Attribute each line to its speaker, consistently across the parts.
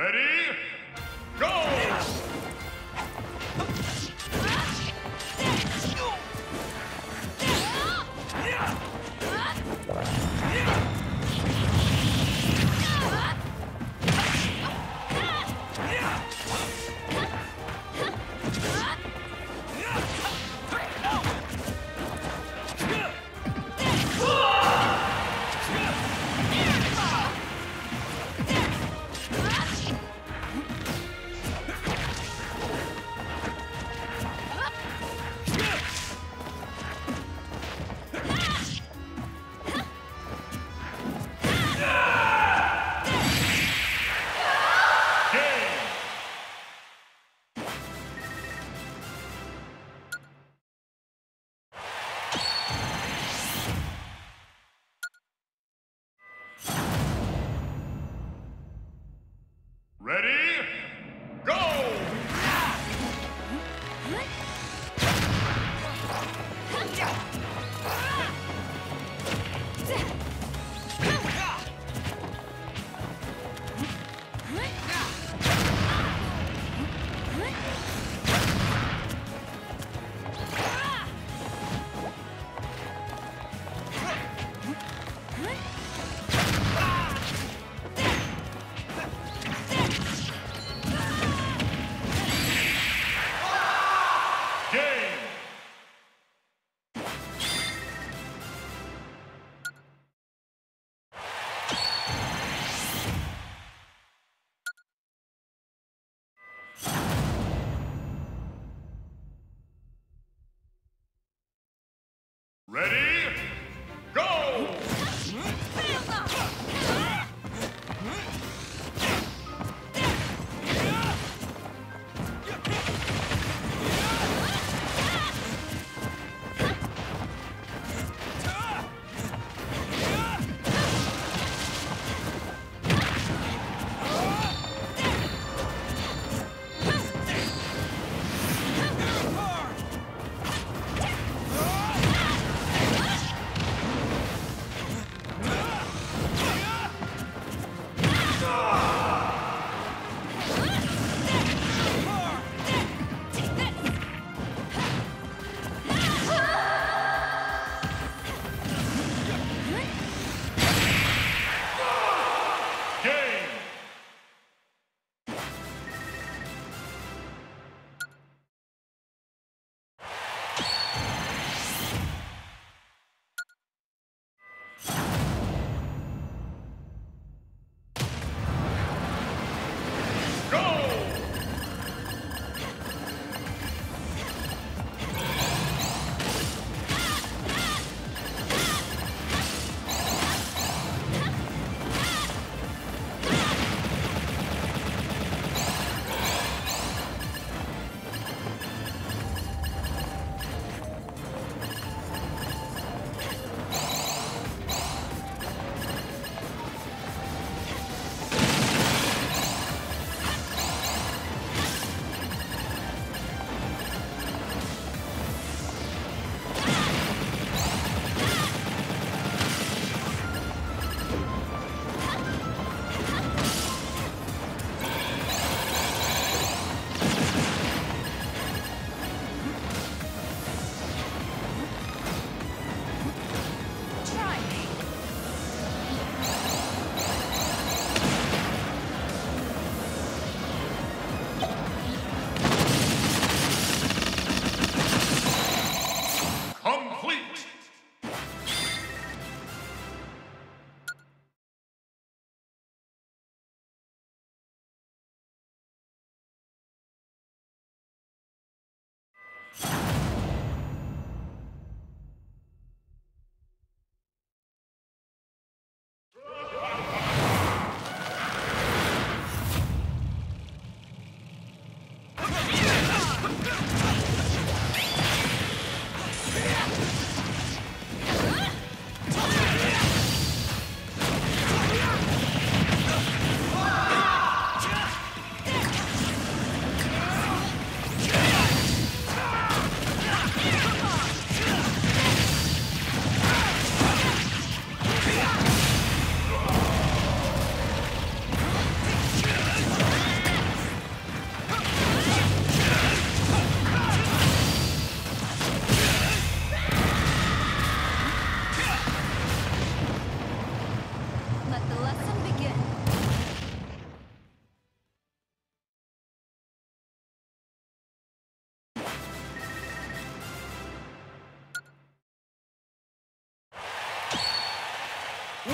Speaker 1: Ready?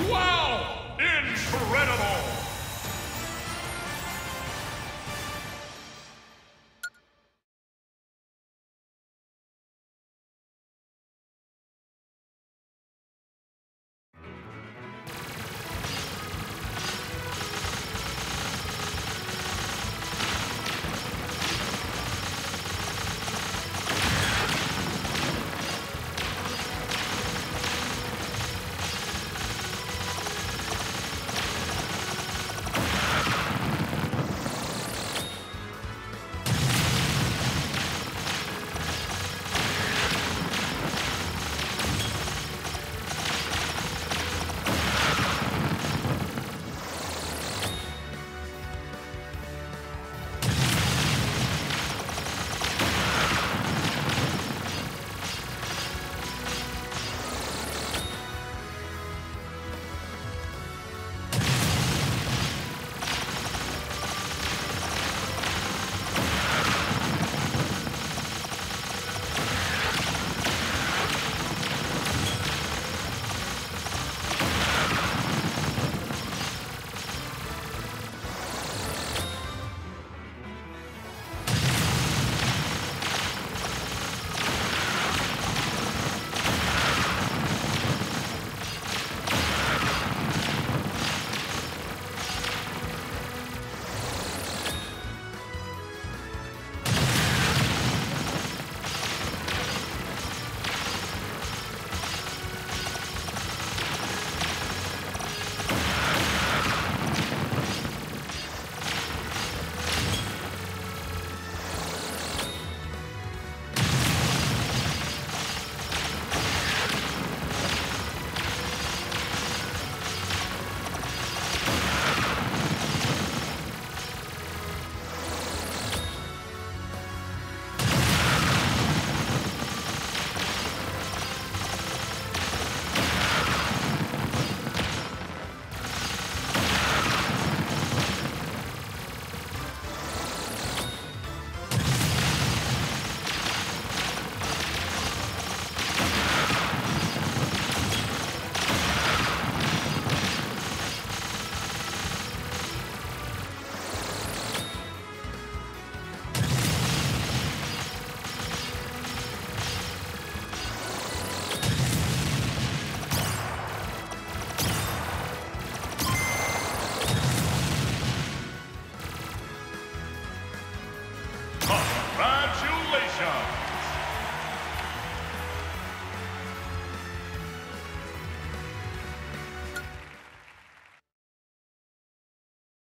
Speaker 1: Wow! Incredible!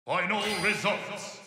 Speaker 1: Final results.